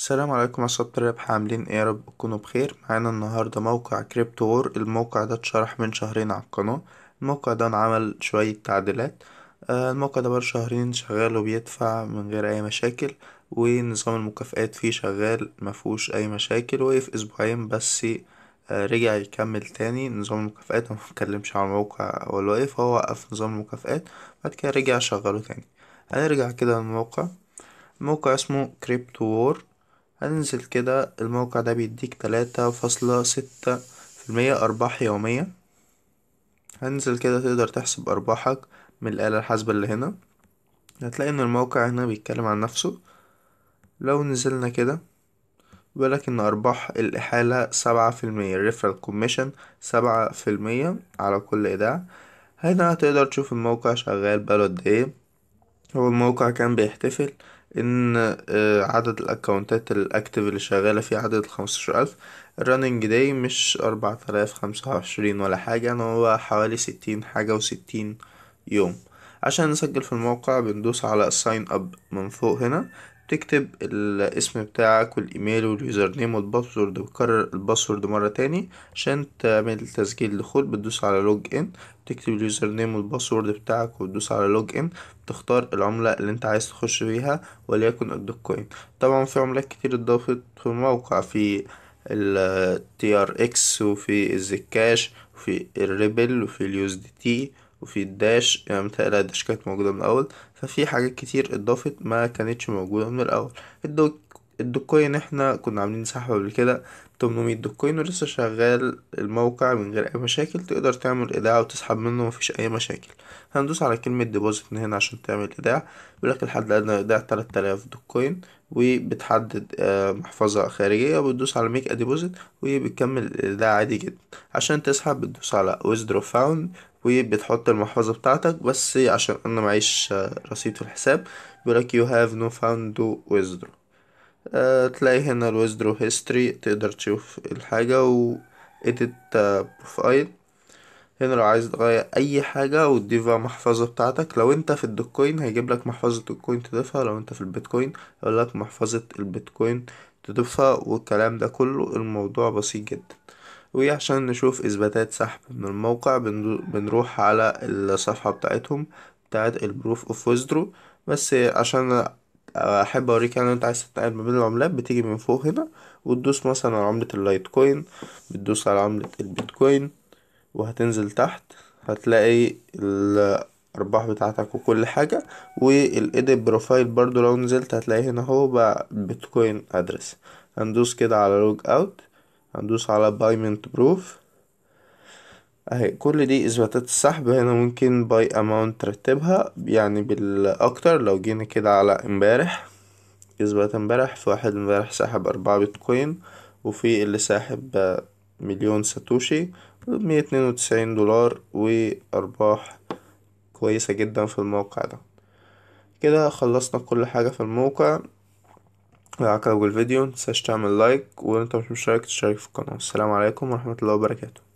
السلام عليكم عصابة الربح عاملين إيه يا رب؟ تكونوا بخير؟ معانا النهاردة موقع كريبتو وور. الموقع ده اتشرح من شهرين على القناة. الموقع ده عمل شوية تعديلات. آه، الموقع ده بقاله شهرين شغال وبيدفع من غير أي مشاكل ونظام المكافآت فيه شغال مفهوش أي مشاكل وقف أسبوعين بس آه، رجع يكمل تاني. نظام المكافآت متكلمش عن الموقع هو اللي وقف هو وقف نظام المكافآت بعد كده رجع شغله تاني. هنرجع كده للموقع. الموقع اسمه كريبتو وور. هننزل كده الموقع ده بيديك تلاتة فاصلة ستة في المية أرباح يومية. هننزل كده تقدر تحسب أرباحك من الآلة الحاسبة اللي هنا. هتلاقي إن الموقع هنا بيتكلم عن نفسه. لو نزلنا كده بيقولك إن أرباح الإحالة سبعة في المية ال referral commission سبعة في المية على كل إيداع. هنا هتقدر تشوف الموقع شغال بقاله قد إيه. هو الموقع كان بيحتفل إن آه، عدد الأكونتات ال active اللي شغالة فيه عدد الخمستاشر ألف. ال running days مش أربعة آلاف خمسة وعشرين ولا حاجة يعني هو حوالي ستين حاجة وستين يوم. عشان نسجل في الموقع بندوس على sign up من فوق هنا. تكتب الاسم بتاعك والإيميل وال user name وال password وتكرر الباسورد مرة تاني عشان تعمل تسجيل دخول بتدوس على login تكتب ال user name وال password بتاعك وتدوس على login تختار العملة اللي انت عايز تخش بيها وليكن الدوجكوين طبعا في عملات كتير اتضافت في الموقع في ال TRX وفي ال Zcash وفي الريبل وفي ال USDT وفي الداش يعني متهيألي الداش كانت موجودة من الأول ففي حاجات كتير اتضافت ما كانتش موجودة من الأول. الدوك الدوجكوين إحنا كنا عاملين سحب قبل كده 800 دوجكوين ولسه شغال الموقع من غير أي مشاكل تقدر تعمل إيداع وتسحب منه مفيش أي مشاكل. هندوس على كلمة deposit من هنا عشان تعمل إيداع بيقولك الحد الادنى إيداع 3000 دوجكوين وبتحدد آه، محفظة خارجية وبتدوس على make deposit وبتكمل الإيداع عادي جدا. عشان تسحب بتدوس على withdraw fund وبتحط المحفظة بتاعتك بس عشان أنا معيش رصيد في الحساب بيقولك you have no fund withdraw. أه تلاقي هنا ال withdraw history تقدر تشوف الحاجة و edit آه، profile. هنا لو عايز تغير أي حاجة وتضيفها محفظة بتاعتك لو أنت في الدوجكوين هيجيب لك محفظة الكوين تضيفها لو أنت في البيتكوين يقول لك محفظة البيتكوين تضيفها والكلام ده كله الموضوع بسيط جدا. وعشان نشوف إثباتات سحب من الموقع. بنرو- بنروح على الصفحة بتاعتهم بتاعت ال proof of withdraw بس عشان أحب أوريك يعني أنت عايز تتنقل ما بين العملات بتيجي من فوق هنا وتدوس مثلا على عملة اللايت كوين بتدوس على عملة البيتكوين وهتنزل تحت. هتلاقي الأرباح بتاعتك وكل حاجة. وال edit profile برضو لو نزلت هتلاقي هنا هو بقى bitcoin address هندوس كده على logout هندوس على payment proof أهي كل دي اثباتات السحب هنا ممكن by amount ترتبها يعني بالأكتر. لو جينا كده على امبارح اثبات امبارح في واحد امبارح ساحب أربعة بيتكوين وفي اللي ساحب مليون ساتوشي مية اتنين وتسعين دولار وأرباح كويسة جدا في الموقع ده. كده خلصنا كل حاجة في الموقع. لو عجبك الفيديو متنساش تعمل like وانت مش مشترك تشترك في القناة. السلام عليكم ورحمة الله وبركاته.